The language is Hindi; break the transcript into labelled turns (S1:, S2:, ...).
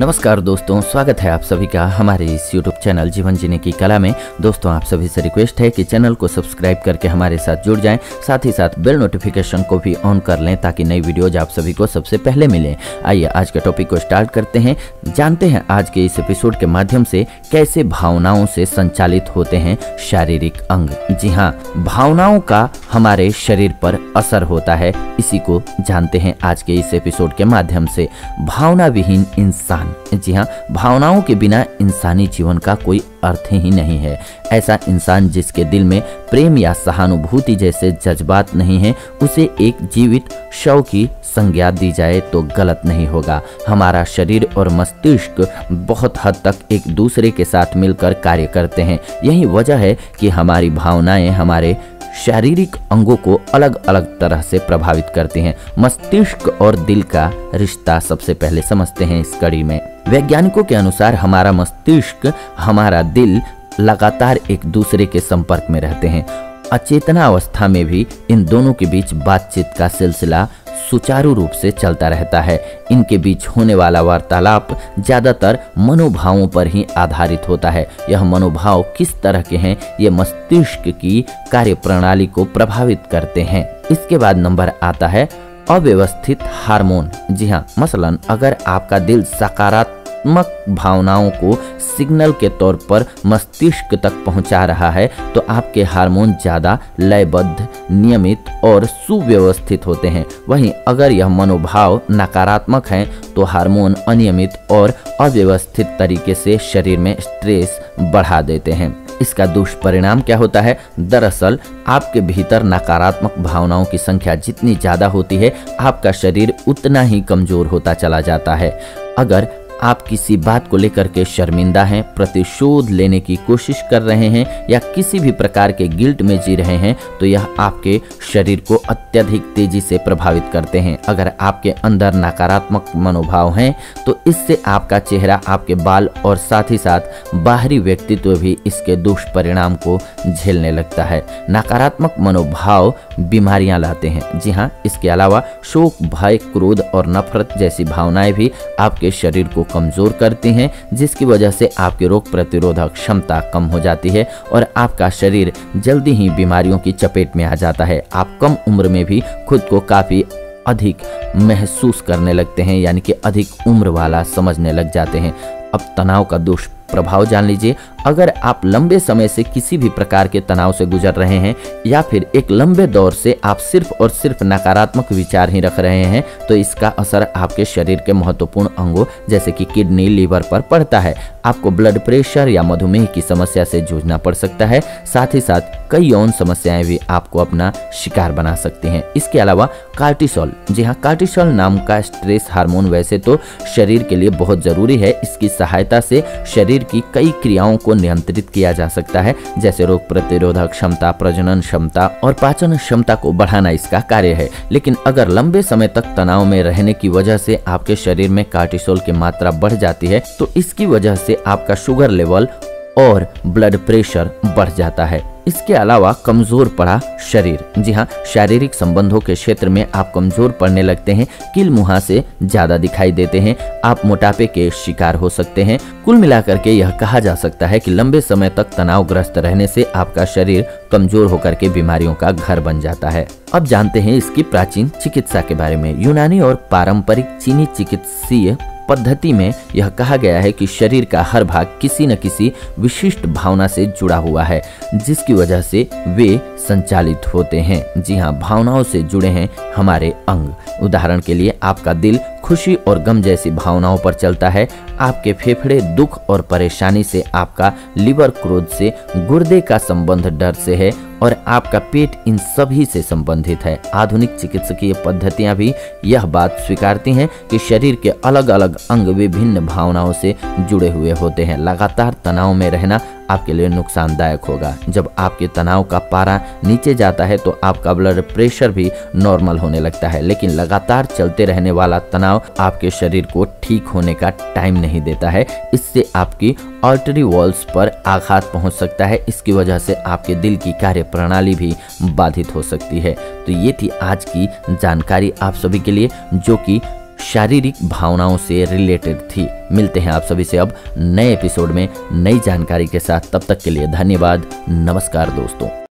S1: नमस्कार दोस्तों, स्वागत है आप सभी का हमारे इस YouTube चैनल जीवन जीने की कला में। दोस्तों, आप सभी से रिक्वेस्ट है कि चैनल को सब्सक्राइब करके हमारे साथ जुड़ जाएँ, साथ ही साथ बेल नोटिफिकेशन को भी ऑन कर लें ताकि नई वीडियोज़ आप सभी को सबसे पहले मिले। आइए, आज के टॉपिक को स्टार्ट करते हैं। जानते हैं आज के इस एपिसोड के माध्यम से कैसे भावनाओं से संचालित होते हैं शारीरिक अंग। जी हाँ भावनाओं का हमारे शरीर पर असर होता है, इसी को जानते हैं आज के इस एपिसोड के माध्यम से। भावना विहीन इंसान। जी हाँ भावनाओं के बिना इंसानी जीवन का कोई अर्थ ही नहीं है। ऐसा इंसान जिसके दिल में प्रेम या सहानुभूति जैसे जज्बात नहीं है, उसे एक जीवित शव की संज्ञा दी जाए तो गलत नहीं होगा। हमारा शरीर और मस्तिष्क बहुत हद तक एक दूसरे के साथ मिलकर कार्य करते हैं। यही वजह है कि हमारी भावनाएँ हमारे शारीरिक अंगों को अलग अलग तरह से प्रभावित करती हैं। मस्तिष्क और दिल का रिश्ता सबसे पहले समझते हैं इस कड़ी में। वैज्ञानिकों के अनुसार हमारा मस्तिष्क, हमारा दिल लगातार एक दूसरे के संपर्क में रहते हैं। अचेतना अवस्था में भी इन दोनों के बीच बातचीत का सिलसिला सुचारू रूप से चलता रहता है। इनके बीच होने वाला वार्तालाप ज़्यादातर मनोभावों पर ही आधारित होता है। यह मनोभाव किस तरह के हैं, ये मस्तिष्क की कार्य प्रणाली को प्रभावित करते हैं। इसके बाद नंबर आता है, अव्यवस्थित हार्मोन। जी हाँ मसलन, अगर आपका दिल सकारात्मक नकारात्मक भावनाओं को सिग्नल के तौर पर मस्तिष्क तक पहुँचा रहा है तो आपके हार्मोन ज़्यादा लयबद्ध, नियमित और सुव्यवस्थित होते हैं। वहीं अगर यह मनोभाव नकारात्मक है तो हार्मोन अनियमित और अव्यवस्थित तरीके से शरीर में स्ट्रेस बढ़ा देते हैं। इसका दुष्परिणाम क्या होता है? दरअसल, आपके भीतर नकारात्मक भावनाओं की संख्या जितनी ज़्यादा होती है, आपका शरीर उतना ही कमज़ोर होता चला जाता है। अगर आप किसी बात को लेकर के शर्मिंदा हैं, प्रतिशोध लेने की कोशिश कर रहे हैं या किसी भी प्रकार के गिल्ट में जी रहे हैं तो यह आपके शरीर को अत्यधिक तेज़ी से प्रभावित करते हैं। अगर आपके अंदर नकारात्मक मनोभाव हैं तो इससे आपका चेहरा, आपके बाल और साथ ही साथ बाहरी व्यक्तित्व भी इसके दुष्परिणाम को झेलने लगता है। नकारात्मक मनोभाव बीमारियाँ लाते हैं। जी हाँ इसके अलावा शोक, भय, क्रोध और नफरत जैसी भावनाएँ भी आपके शरीर को कमज़ोर करती हैं, जिसकी वजह से आपकी रोग प्रतिरोधक क्षमता कम हो जाती है और आपका शरीर जल्दी ही बीमारियों की चपेट में आ जाता है। आप कम उम्र में भी खुद को काफ़ी अधिक महसूस करने लगते हैं, यानी कि अधिक उम्र वाला समझने लग जाते हैं। अब तनाव का दोष प्रभाव जान लीजिए। अगर आप लंबे समय से किसी भी प्रकार के तनाव से गुजर रहे हैं, या फिर एक लंबे दौर से आप सिर्फ़ और सिर्फ़ नकारात्मक विचार ही रख रहे हैं तो इसका असर आपके शरीर के महत्वपूर्ण अंगों, जैसे कि किडनी, लीवर पर पड़ता है। आपको ब्लड प्रेशर या मधुमेह की समस्या से जूझना पड़ सकता है। साथ ही साथ कई यौन समस्याएँ भी आपको अपना शिकार बना सकती हैं। इसके अलावा कार्टिसोल। जी हाँ कार्टिसोल नाम का स्ट्रेस हार्मोन वैसे तो शरीर के लिए बहुत ज़रूरी है। इसकी सहायता से शरीर की कई क्रियाओं को नियंत्रित किया जा सकता है, जैसे रोग प्रतिरोधक क्षमता, प्रजनन क्षमता और पाचन क्षमता को बढ़ाना इसका कार्य है। लेकिन अगर लंबे समय तक तनाव में रहने की वजह से आपके शरीर में कार्टिसोल की मात्रा बढ़ जाती है तो इसकी वजह से आपका शुगर लेवल और ब्लड प्रेशर बढ़ जाता है। इसके अलावा कमज़ोर पड़ा शरीर। जी हाँ शारीरिक संबंधों के क्षेत्र में आप कमज़ोर पड़ने लगते हैं, किल मुहा से ज़्यादा दिखाई देते हैं, आप मोटापे के शिकार हो सकते हैं। कुल मिलाकर के यह कहा जा सकता है कि लंबे समय तक तनावग्रस्त रहने से आपका शरीर कमज़ोर होकर के बीमारियों का घर बन जाता है। अब जानते हैं इसकी प्राचीन चिकित्सा के बारे में। यूनानी और पारंपरिक चीनी चिकित्सीय पद्धति में यह कहा गया है कि शरीर का हर भाग किसी न किसी विशिष्ट भावना से जुड़ा हुआ है, जिसकी वजह से वे संचालित होते हैं। जी हाँ भावनाओं से जुड़े हैं हमारे अंग। उदाहरण के लिए आपका दिल खुशी और गम जैसी भावनाओं पर चलता है। आपके फेफड़े दुख और परेशानी से आपका लिवर क्रोध से, गुर्दे का संबंध डर से है और आपका पेट इन सभी से संबंधित है। आधुनिक चिकित्सकीय पद्धतियाँ भी यह बात स्वीकारती हैं कि शरीर के अलग अलग अंग विभिन्न भावनाओं से जुड़े हुए होते हैं। लगातार तनाव में रहना आपके लिए नुकसानदायक होगा। जब आपके तनाव का पारा नीचे जाता है तो आपका ब्लड प्रेशर भी नॉर्मल होने लगता है। लेकिन लगातार चलते रहने वाला तनाव आपके शरीर को ठीक होने का टाइम नहीं देता है। इससे आपकी आर्टरी वॉल्स पर आघात पहुँच सकता है। इसकी वजह से आपके दिल की कार्य प्रणाली भी बाधित हो सकती है। तो ये थी आज की जानकारी आप सभी के लिए, जो कि शारीरिक भावनाओं से रिलेटेड थी। मिलते हैं आप सभी से अब नए एपिसोड में नई जानकारी के साथ। तब तक के लिए धन्यवाद। नमस्कार दोस्तों।